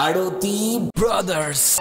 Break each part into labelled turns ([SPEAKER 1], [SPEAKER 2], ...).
[SPEAKER 1] Adoti Brothers.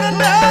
[SPEAKER 2] na na na